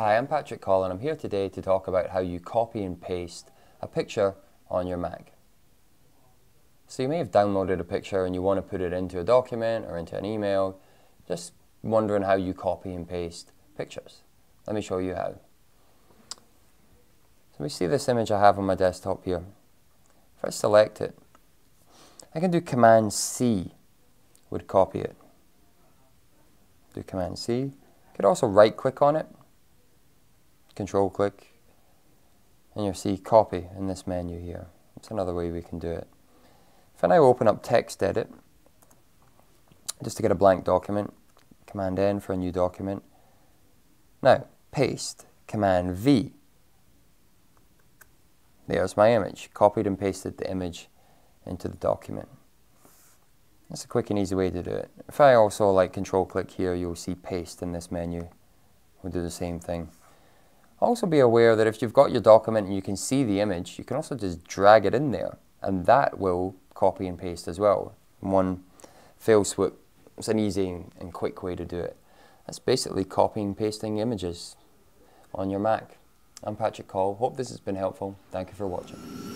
Hi, I'm Patrick Collin. I'm here today to talk about how you copy and paste a picture on your Mac. So you may have downloaded a picture and you want to put it into a document or into an email, just wondering how you copy and paste pictures. Let me show you how. So we see this image I have on my desktop here. If I select it, I can do Command C would copy it. Do Command C. Could also right click on it control click and you'll see copy in this menu here. That's another way we can do it. If I now open up TextEdit, just to get a blank document, command N for a new document. Now, paste, command V. There's my image, copied and pasted the image into the document. That's a quick and easy way to do it. If I also like control click here, you'll see paste in this menu. We'll do the same thing. Also be aware that if you've got your document and you can see the image, you can also just drag it in there and that will copy and paste as well. One fell swoop. It's an easy and quick way to do it. That's basically copying and pasting images on your Mac. I'm Patrick Coll. Hope this has been helpful. Thank you for watching.